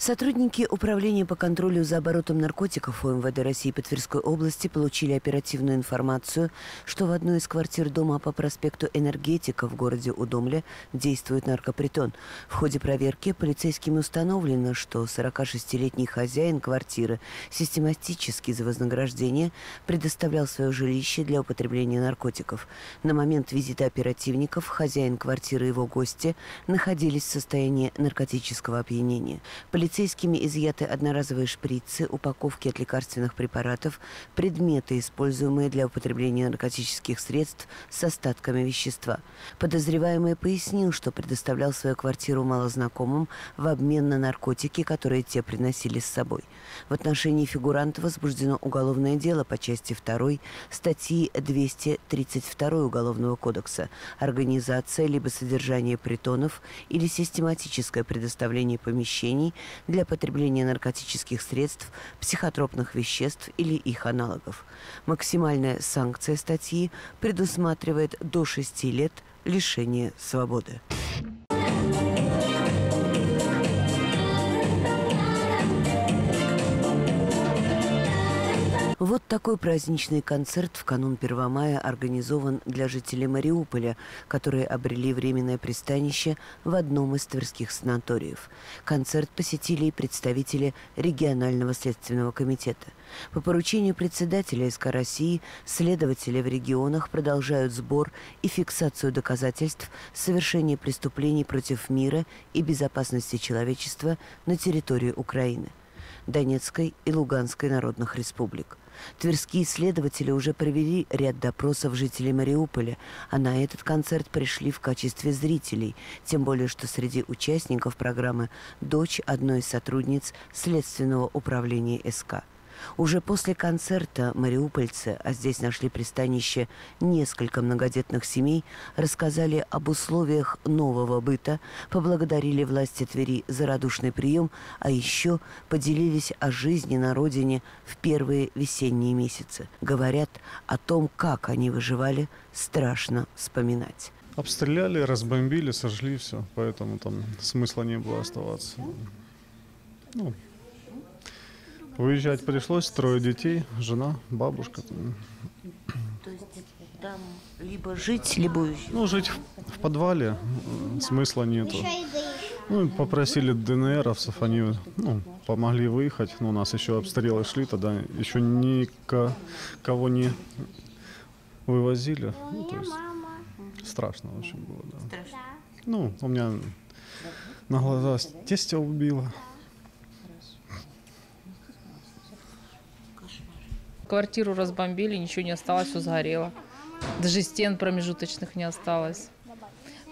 Сотрудники Управления по контролю за оборотом наркотиков УМВД России по Тверской области получили оперативную информацию, что в одной из квартир дома по проспекту Энергетика в городе Удомле действует наркопритон. В ходе проверки полицейскими установлено, что 46-летний хозяин квартиры систематически за вознаграждение предоставлял свое жилище для употребления наркотиков. На момент визита оперативников хозяин квартиры и его гости находились в состоянии наркотического опьянения. Полицейскими изъяты одноразовые шприцы, упаковки от лекарственных препаратов, предметы, используемые для употребления наркотических средств с остатками вещества. Подозреваемый пояснил, что предоставлял свою квартиру малознакомым в обмен на наркотики, которые те приносили с собой. В отношении фигуранта возбуждено уголовное дело по части 2 статьи 232 Уголовного кодекса «Организация либо содержание притонов или систематическое предоставление помещений для потребления наркотических средств, психотропных веществ или их аналогов. Максимальная санкция статьи предусматривает до 6 лет лишения свободы. Вот такой праздничный концерт в канун 1 мая организован для жителей Мариуполя, которые обрели временное пристанище в одном из тверских санаториев. Концерт посетили и представители регионального следственного комитета. По поручению председателя СК России следователи в регионах продолжают сбор и фиксацию доказательств совершения преступлений против мира и безопасности человечества на территории Украины. Донецкой и Луганской народных республик. Тверские следователи уже провели ряд допросов жителей Мариуполя, а на этот концерт пришли в качестве зрителей, тем более что среди участников программы дочь одной из сотрудниц Следственного управления СК. Уже после концерта мариупольцы, а здесь нашли пристанище несколько многодетных семей, рассказали об условиях нового быта, поблагодарили власти Твери за радушный прием, а еще поделились о жизни на родине в первые весенние месяцы. Говорят о том, как они выживали, страшно вспоминать. Обстреляли, разбомбили, сожгли все, поэтому там смысла не было оставаться. Ну, Выезжать пришлось, трое детей, жена, бабушка. То есть там либо жить, либо уезжать? Ну, жить в, в подвале смысла нету. Ну, попросили ДНРовцев, они ну, помогли выехать. Но ну, у нас еще обстрелы шли, тогда еще никого не вывозили. Ну, то есть страшно очень было, да. Страшно. Ну, у меня на глаза тестя убило. Квартиру разбомбили, ничего не осталось, все сгорело. Даже стен промежуточных не осталось.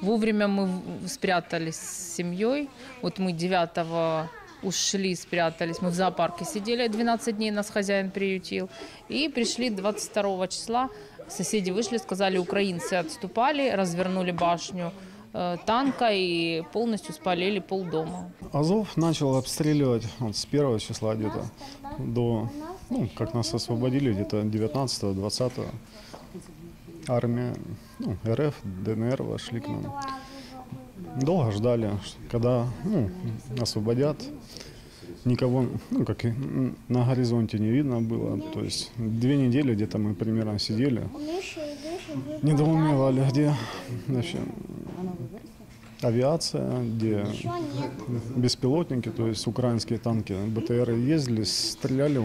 Вовремя мы спрятались с семьей. Вот мы 9 ушли, спрятались. Мы в зоопарке сидели 12 дней, нас хозяин приютил. И пришли 22 числа. Соседи вышли, сказали, украинцы отступали, развернули башню э, танка и полностью спалили полдома. Азов начал обстреливать вот с первого числа где-то до ну, как нас освободили, где-то 19-20 армия, ну, РФ, ДНР вошли к нам. Долго ждали, когда ну, освободят. Никого, ну, как и на горизонте не видно было. То есть две недели где-то мы примерно сидели, недоумевали, где значит, авиация, где беспилотники, то есть украинские танки, БТР ездили, стреляли,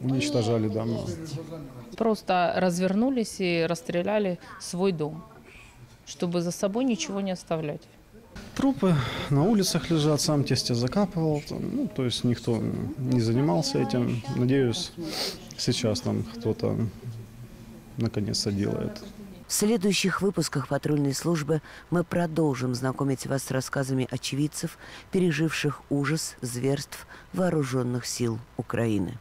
уничтожали дома. Просто развернулись и расстреляли свой дом, чтобы за собой ничего не оставлять. Трупы на улицах лежат, сам тестя закапывал, ну, то есть никто не занимался этим. Надеюсь, сейчас там кто-то наконец-то делает. В следующих выпусках патрульной службы мы продолжим знакомить вас с рассказами очевидцев, переживших ужас зверств вооруженных сил Украины.